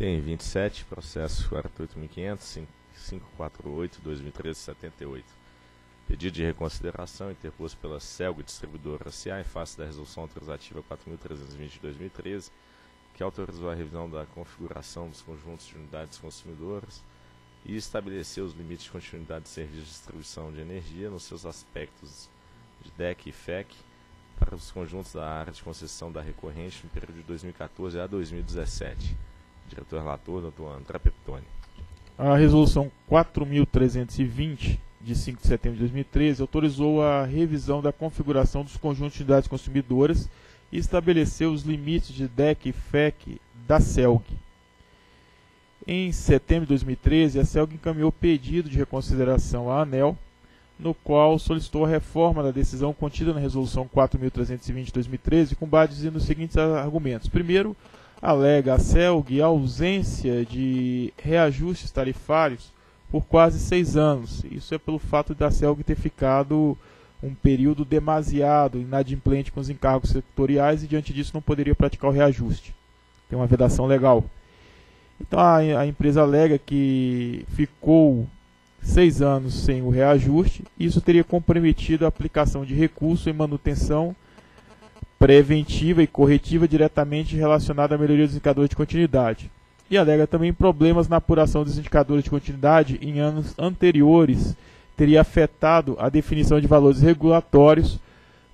Item 27, processo 48.500-548-2013-78. Pedido de reconsideração interposto pela CELG Distribuidora S.A. em face da resolução autorizativa 4.320 de 2013, que autorizou a revisão da configuração dos conjuntos de unidades consumidoras e estabeleceu os limites de continuidade de serviço de distribuição de energia nos seus aspectos de DEC e FEC para os conjuntos da área de concessão da recorrente no período de 2014 a 2017. Diretor relator, doutor André Peptoni. A resolução 4.320, de 5 de setembro de 2013, autorizou a revisão da configuração dos conjuntos de unidades consumidoras e estabeleceu os limites de DEC e FEC da CELG. Em setembro de 2013, a CELG encaminhou pedido de reconsideração à ANEL, no qual solicitou a reforma da decisão contida na Resolução 4.320 de 2013, com base nos seguintes argumentos. Primeiro, alega a CELG a ausência de reajustes tarifários por quase seis anos. Isso é pelo fato da CELG ter ficado um período demasiado inadimplente com os encargos setoriais e, diante disso, não poderia praticar o reajuste. Tem uma vedação legal. Então, a, a empresa alega que ficou seis anos sem o reajuste, e isso teria comprometido a aplicação de recurso em manutenção preventiva e corretiva diretamente relacionada à melhoria dos indicadores de continuidade. E alega também problemas na apuração dos indicadores de continuidade em anos anteriores, teria afetado a definição de valores regulatórios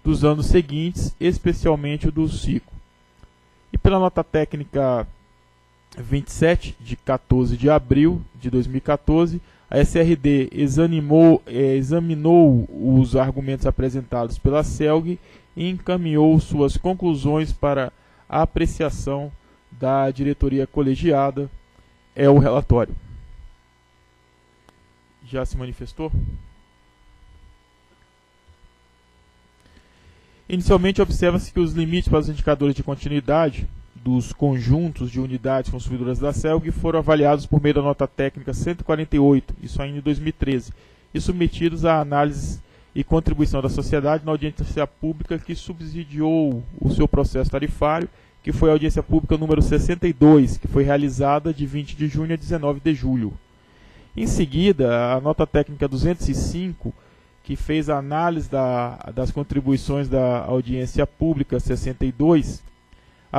dos anos seguintes, especialmente o do ciclo. E pela nota técnica 27, de 14 de abril de 2014, a SRD examinou, é, examinou os argumentos apresentados pela CELG e encaminhou suas conclusões para a apreciação da diretoria colegiada. É o relatório. Já se manifestou? Inicialmente, observa-se que os limites para os indicadores de continuidade dos conjuntos de unidades consumidoras da CELG foram avaliados por meio da nota técnica 148, isso ainda em 2013, e submetidos à análise e contribuição da sociedade na audiência pública que subsidiou o seu processo tarifário, que foi a audiência pública número 62, que foi realizada de 20 de junho a 19 de julho. Em seguida, a nota técnica 205, que fez a análise da, das contribuições da audiência pública 62,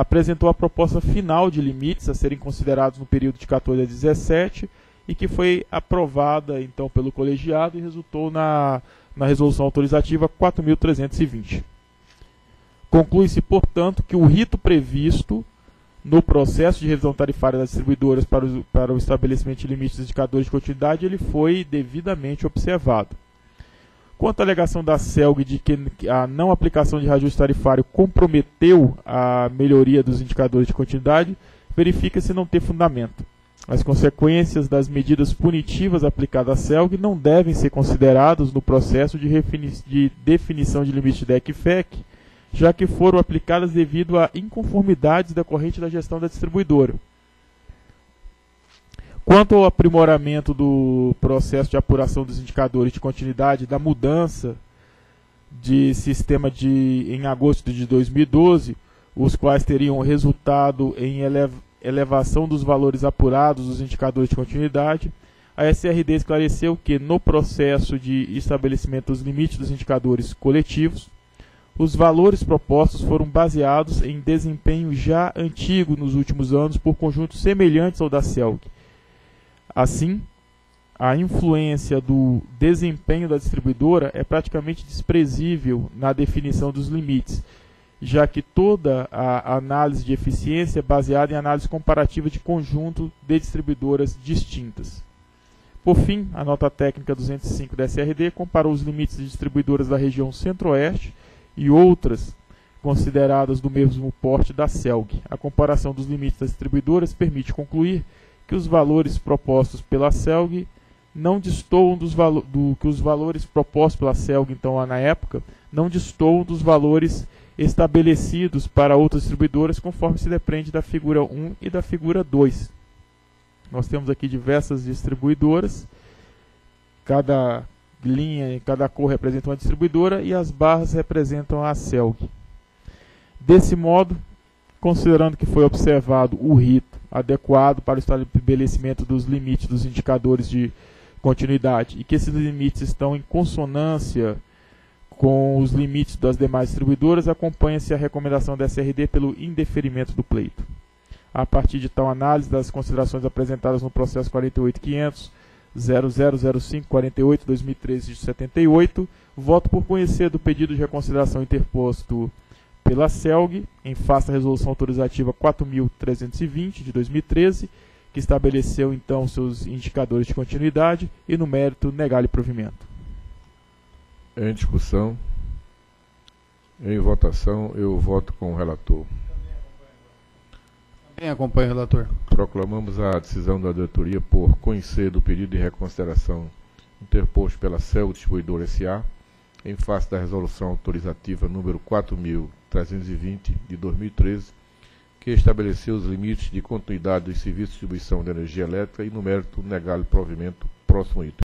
apresentou a proposta final de limites a serem considerados no período de 14 a 17 e que foi aprovada então pelo colegiado e resultou na na resolução autorizativa 4.320. Conclui-se, portanto, que o rito previsto no processo de revisão tarifária das distribuidoras para o, para o estabelecimento de limites de indicadores de continuidade ele foi devidamente observado. Quanto à alegação da CELG de que a não aplicação de reajuste tarifário comprometeu a melhoria dos indicadores de continuidade, verifica-se não ter fundamento. As consequências das medidas punitivas aplicadas à CELG não devem ser consideradas no processo de, de definição de limite de DEC e FEC, já que foram aplicadas devido a inconformidades decorrentes da gestão da distribuidora. Quanto ao aprimoramento do processo de apuração dos indicadores de continuidade, da mudança de sistema de, em agosto de 2012, os quais teriam resultado em elevação dos valores apurados dos indicadores de continuidade, a SRD esclareceu que, no processo de estabelecimento dos limites dos indicadores coletivos, os valores propostos foram baseados em desempenho já antigo nos últimos anos por conjuntos semelhantes ao da CELG. Assim, a influência do desempenho da distribuidora é praticamente desprezível na definição dos limites, já que toda a análise de eficiência é baseada em análise comparativa de conjunto de distribuidoras distintas. Por fim, a nota técnica 205 da SRD comparou os limites de distribuidoras da região Centro-Oeste e outras consideradas do mesmo porte da CELG. A comparação dos limites das distribuidoras permite concluir que os valores propostos pela CELG não destoam dos do que os valores propostos pela CELG então na época não destoam dos valores estabelecidos para outras distribuidoras, conforme se depende da figura 1 e da figura 2. Nós temos aqui diversas distribuidoras, cada linha, cada cor representa uma distribuidora e as barras representam a CELG. Desse modo, considerando que foi observado o rito adequado para o estabelecimento dos limites dos indicadores de continuidade e que esses limites estão em consonância com os limites das demais distribuidoras, acompanha-se a recomendação da SRD pelo indeferimento do pleito. A partir de tal análise das considerações apresentadas no processo 48500 0005 48 2013 de 78, voto por conhecer do pedido de reconsideração interposto pela CELG, em face da resolução autorizativa 4.320 de 2013, que estabeleceu então seus indicadores de continuidade e no mérito negar-lhe provimento. Em discussão, em votação, eu voto com o relator. Também acompanho o relator. Proclamamos a decisão da diretoria por conhecer do pedido de reconsideração interposto pela CEL Distribuidora SA, em face da resolução autorizativa número 4.320 de 2013, que estabeleceu os limites de continuidade dos serviços de distribuição de energia elétrica e no mérito negar-lhe provimento próximo item.